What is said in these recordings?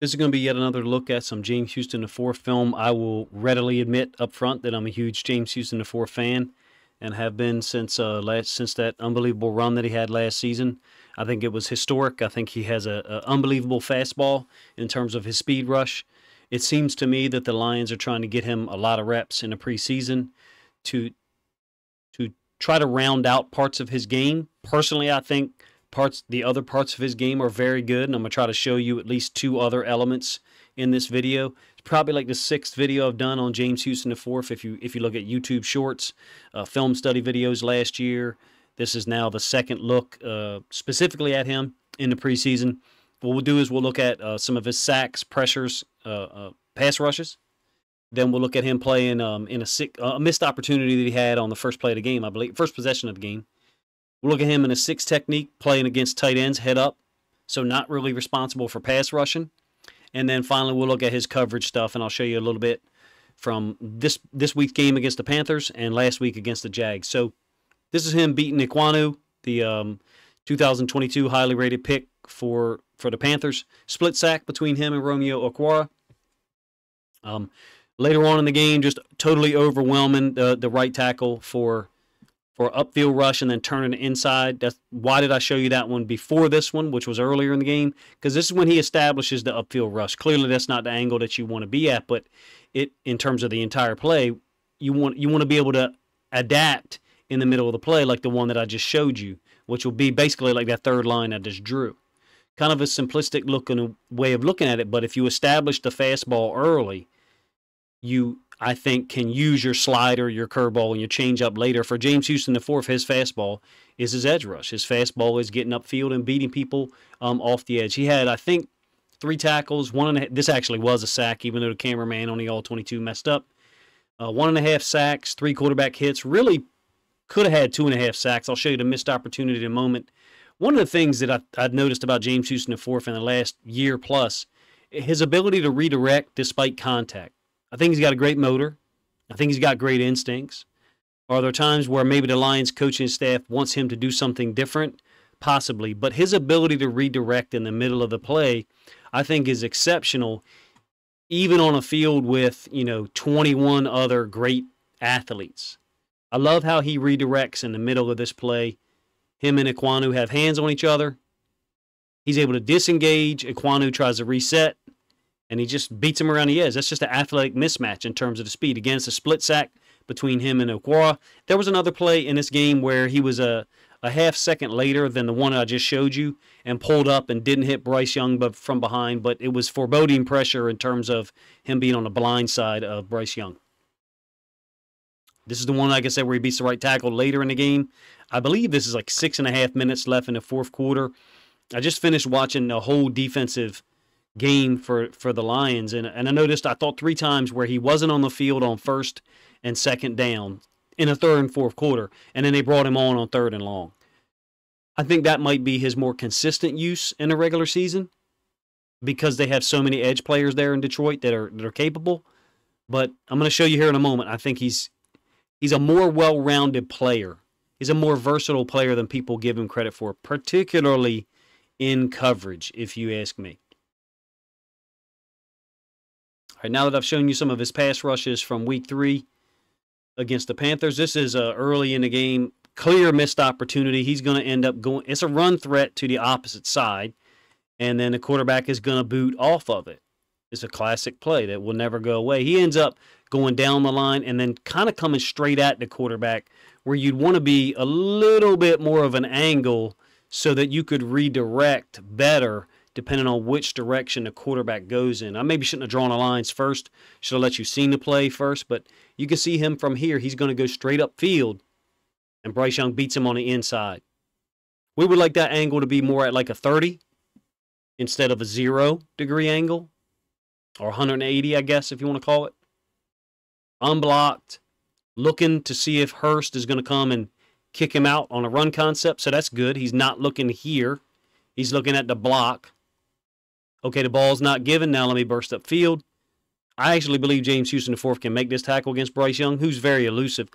This is going to be yet another look at some James Houston IV film. I will readily admit up front that I'm a huge James Houston IV fan and have been since uh, last since that unbelievable run that he had last season. I think it was historic. I think he has a, a unbelievable fastball in terms of his speed rush. It seems to me that the Lions are trying to get him a lot of reps in the preseason to to try to round out parts of his game. Personally, I think parts the other parts of his game are very good and i'm going to try to show you at least two other elements in this video. It's probably like the sixth video i've done on james houston fourth if you if you look at youtube shorts uh, film study videos last year. This is now the second look uh, specifically at him in the preseason. What we'll do is we'll look at uh, some of his sacks pressures uh, uh, pass rushes. Then we'll look at him playing um, in a sick, a missed opportunity that he had on the first play of the game i believe first possession of the game We'll look at him in a six technique, playing against tight ends, head up, so not really responsible for pass rushing. And then finally, we'll look at his coverage stuff, and I'll show you a little bit from this this week's game against the Panthers and last week against the Jags. So this is him beating Ekwonu, the um, 2022 highly rated pick for for the Panthers. Split sack between him and Romeo Okwara. Um, later on in the game, just totally overwhelming the the right tackle for for upfield rush and then turning inside. That's why did I show you that one before this one, which was earlier in the game? Because this is when he establishes the upfield rush. Clearly, that's not the angle that you want to be at, but it in terms of the entire play, you want you want to be able to adapt in the middle of the play, like the one that I just showed you, which will be basically like that third line I just drew. Kind of a simplistic looking way of looking at it, but if you establish the fastball early, you I think can use your slider, your curveball, and your changeup later. For James Houston, the fourth, his fastball is his edge rush. His fastball is getting upfield and beating people um, off the edge. He had, I think, three tackles. One and a, this actually was a sack, even though the cameraman on the all 22 messed up. Uh, one and a half sacks, three quarterback hits. Really could have had two and a half sacks. I'll show you the missed opportunity in a moment. One of the things that I, I've noticed about James Houston, the fourth, in the last year plus, his ability to redirect despite contact. I think he's got a great motor. I think he's got great instincts. Are there times where maybe the Lions coaching staff wants him to do something different? Possibly. But his ability to redirect in the middle of the play, I think, is exceptional, even on a field with, you know, 21 other great athletes. I love how he redirects in the middle of this play. Him and Ekwonu have hands on each other. He's able to disengage. Ekwonu tries to reset and he just beats him around the edge. That's just an athletic mismatch in terms of the speed. Again, it's a split sack between him and Okwara. There was another play in this game where he was a, a half second later than the one I just showed you and pulled up and didn't hit Bryce Young but from behind, but it was foreboding pressure in terms of him being on the blind side of Bryce Young. This is the one, like I said, where he beats the right tackle later in the game. I believe this is like six and a half minutes left in the fourth quarter. I just finished watching the whole defensive game for for the Lions. And and I noticed I thought three times where he wasn't on the field on first and second down in the third and fourth quarter, and then they brought him on on third and long. I think that might be his more consistent use in a regular season because they have so many edge players there in Detroit that are that are capable. But I'm going to show you here in a moment. I think he's he's a more well-rounded player. He's a more versatile player than people give him credit for, particularly in coverage, if you ask me. All right, now that I've shown you some of his pass rushes from week three against the Panthers, this is uh, early in the game. Clear missed opportunity. He's going to end up going. It's a run threat to the opposite side, and then the quarterback is going to boot off of it. It's a classic play that will never go away. He ends up going down the line and then kind of coming straight at the quarterback, where you'd want to be a little bit more of an angle so that you could redirect better depending on which direction the quarterback goes in. I maybe shouldn't have drawn the lines first. Should have let you see the play first, but you can see him from here. He's going to go straight up field, and Bryce Young beats him on the inside. We would like that angle to be more at like a 30 instead of a zero degree angle, or 180, I guess, if you want to call it. Unblocked, looking to see if Hurst is going to come and kick him out on a run concept. So that's good. He's not looking here. He's looking at the block. Okay, the ball's not given. Now let me burst up field. I actually believe James Houston IV can make this tackle against Bryce Young, who's very elusive.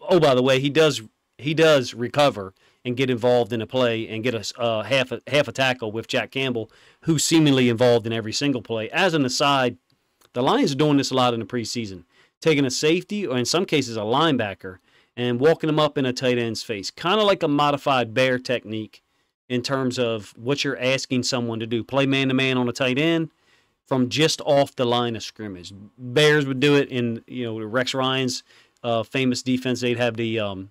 Oh, by the way, he does he does recover and get involved in a play and get a uh, half a half a tackle with Jack Campbell, who's seemingly involved in every single play. As an aside, the Lions are doing this a lot in the preseason, taking a safety or in some cases a linebacker and walking them up in a tight end's face, kind of like a modified bear technique in terms of what you're asking someone to do. Play man to man on a tight end from just off the line of scrimmage. Bears would do it in you know Rex Ryan's uh, famous defense. They'd have the um,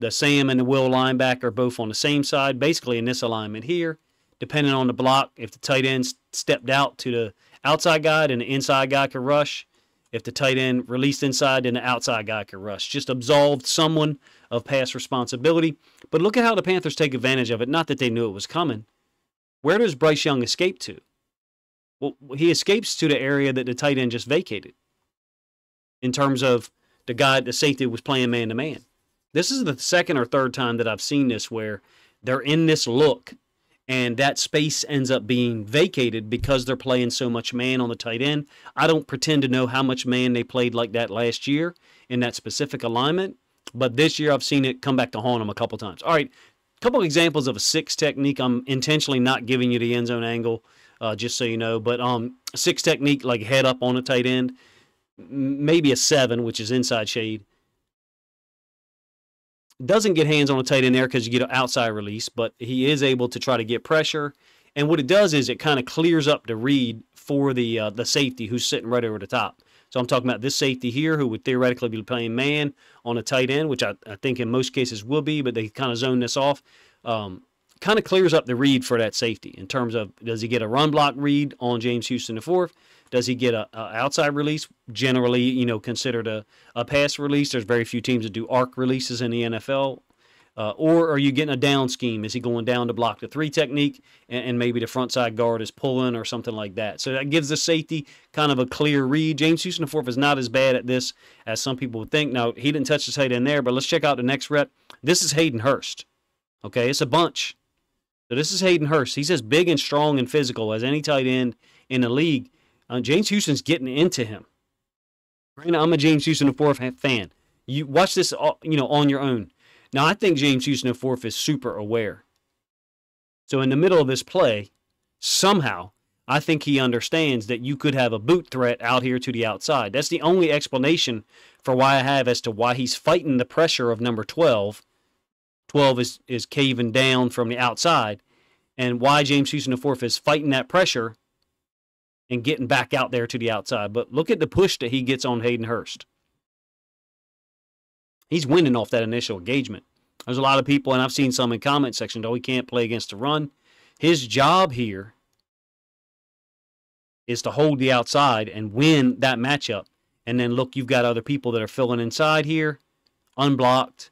the Sam and the Will linebacker both on the same side, basically in this alignment here. Depending on the block, if the tight end stepped out to the outside guy, then the inside guy could rush. If the tight end released inside, then the outside guy could rush. Just absolved someone of pass responsibility. But look at how the Panthers take advantage of it. Not that they knew it was coming. Where does Bryce Young escape to? Well, he escapes to the area that the tight end just vacated. In terms of the guy, the safety was playing man to man. This is the second or third time that I've seen this where they're in this look and that space ends up being vacated because they're playing so much man on the tight end. I don't pretend to know how much man they played like that last year in that specific alignment, but this year I've seen it come back to haunt them a couple times. All right, a couple examples of a six technique. I'm intentionally not giving you the end zone angle, uh, just so you know, but um, six technique like head up on a tight end, maybe a seven, which is inside shade doesn't get hands on a tight end there because you get an outside release, but he is able to try to get pressure. And what it does is it kind of clears up the read for the uh, the safety who's sitting right over the top. So I'm talking about this safety here who would theoretically be playing man on a tight end, which I, I think in most cases will be, but they kind of zone this off. Um, kind of clears up the read for that safety in terms of does he get a run block read on James Houston the fourth? Does he get a, a, outside release? Generally, you know, considered a, a pass release. There's very few teams that do arc releases in the NFL. Uh, or are you getting a down scheme? Is he going down to block the three technique and, and, maybe the front side guard is pulling or something like that? So that gives the safety kind of a clear read. James Houston, the fourth, is not as bad at this as some people would think. Now, he didn't touch the tight end there, but let's check out the next rep. This is Hayden Hurst. Okay, it's a bunch. So this is Hayden Hurst. He's as big and strong and physical as any tight end in the league. Uh, James Houston's getting into him. I'm a James Houston the fourth fan. You watch this, you know, on your own. Now, I think James Houston the fourth is super aware. So in the middle of this play, somehow, I think he understands that you could have a boot threat out here to the outside. That's the only explanation for why I have as to why he's fighting the pressure of number 12. 12 is, is caving down from the outside. And why James Houston IV is fighting that pressure and getting back out there to the outside. But look at the push that he gets on Hayden Hurst. He's winning off that initial engagement. There's a lot of people, and I've seen some in comment section, oh, he can't play against the run. His job here is to hold the outside and win that matchup. And then look, you've got other people that are filling inside here, unblocked.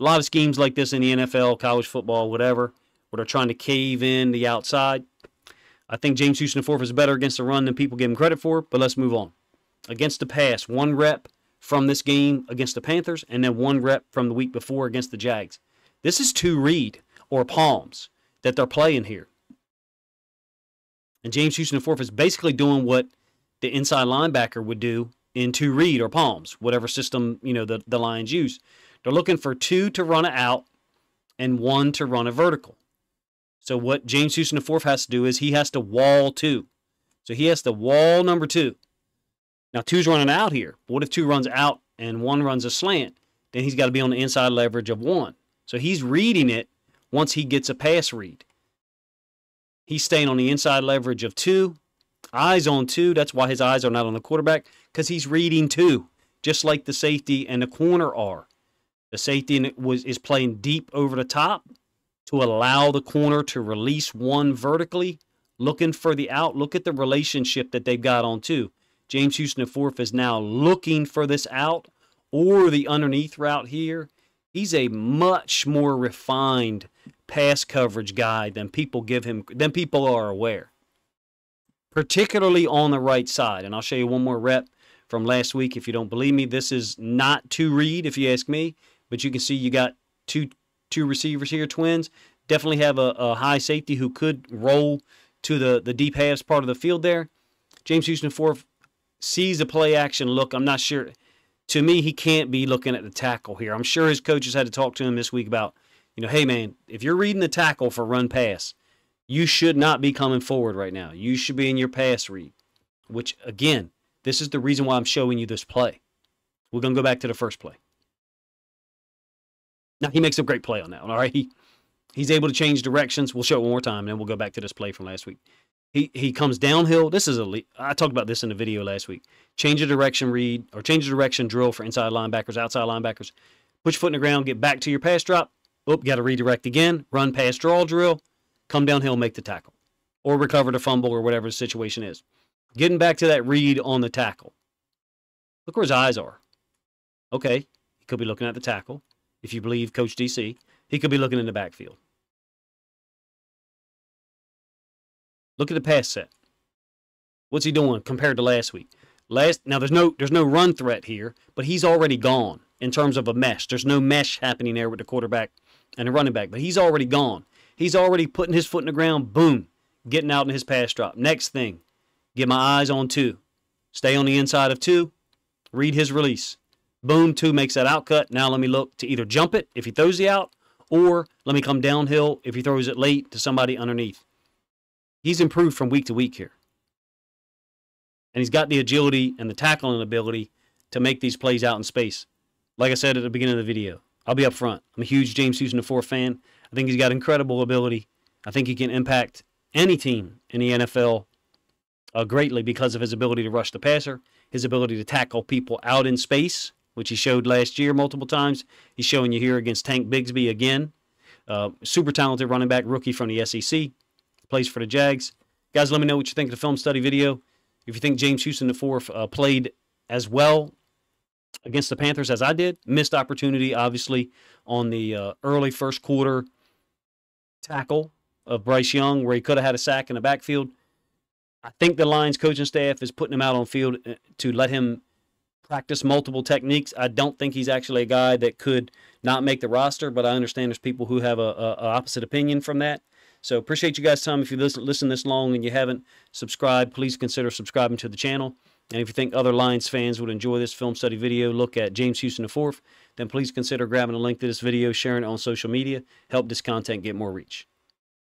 A lot of schemes like this in the NFL, college football, whatever, where they're trying to cave in the outside. I think James Houston fourth is better against the run than people give him credit for, but let's move on. Against the pass, one rep from this game against the Panthers, and then one rep from the week before against the Jags. This is two read or palms that they're playing here. And James Houston fourth is basically doing what the inside linebacker would do in two read or palms, whatever system you know the, the Lions use. They're looking for two to run out and one to run a vertical. So what James Houston fourth has to do is he has to wall two. So he has to wall number two. Now two's running out here. What if two runs out and one runs a slant? Then he's got to be on the inside leverage of one. So he's reading it once he gets a pass read. He's staying on the inside leverage of two. Eyes on two. That's why his eyes are not on the quarterback, because he's reading two, just like the safety and the corner are. The safety was is playing deep over the top to allow the corner to release one vertically, looking for the out. Look at the relationship that they've got on two. James Houston the fourth is now looking for this out or the underneath route here. He's a much more refined pass coverage guy than people give him than people are aware. Particularly on the right side. And I'll show you one more rep from last week if you don't believe me. This is not two read if you ask me, but you can see you got two two receivers here, twins. Definitely have a, a high safety who could roll to the, the deep halves part of the field there. James Houston fourth sees the play action look. I'm not sure. To me, he can't be looking at the tackle here. I'm sure his coaches had to talk to him this week about You know, hey man, if you're reading the tackle for run pass, you should not be coming forward right now. You should be in your pass read. Which again, this is the reason why I'm showing you this play. We're gonna go back to the first play. Now he makes a great play on that one. All right, he he's able to change directions. We'll show it one more time, and then we'll go back to this play from last week. He he comes downhill. This is a I talked about this in the video last week. Change a direction read or change a direction drill for inside linebackers, outside linebackers. Put your foot in the ground, get back to your pass drop. Oop, got to redirect again. Run pass draw drill. Come downhill, make the tackle, or recover the fumble or whatever the situation is. Getting back to that read on the tackle. Look where his eyes are. Okay, he could be looking at the tackle. If you believe Coach DC, he could be looking in the backfield. Look at the pass set. What's he doing compared to last week? Last now there's no there's no run threat here, but he's already gone in terms of a mesh. There's no mesh happening there with the quarterback and the running back, but he's already gone. He's already putting his foot in the ground, boom, getting out in his pass drop. Next thing, get my eyes on two. Stay on the inside of two. Read his release. Boom, two makes that out cut. Now let me look to either jump it if he throws the out, or let me come downhill if he throws it late to somebody underneath. He's improved from week to week here. And he's got the agility and the tackling ability to make these plays out in space. Like I said at the beginning of the video, I'll be up front. I'm a huge James Houston IV fan. I think he's got incredible ability. I think he can impact any team in the NFL uh, greatly because of his ability to rush the passer, his ability to tackle people out in space, which he showed last year multiple times. He's showing you here against Tank Bigsby again. Uh, super talented running back, rookie from the SEC plays for the Jags. Guys, let me know what you think of the film study video. If you think James Houston the fourth uh, played as well against the Panthers as I did, missed opportunity obviously on the uh, early first quarter tackle of Bryce Young where he could have had a sack in the backfield. I think the Lions coaching staff is putting him out on field uh, to let him practice multiple techniques. I don't think he's actually a guy that could not make the roster, but I understand there's people who have a, a, a opposite opinion from that. So appreciate you guys' time. If you listen, listen this long and you haven't subscribed, please consider subscribing to the channel. And if you think other Lions fans would enjoy this film study video, look at James Houston IV, then please consider grabbing a link to this video, sharing it on social media, help this content get more reach.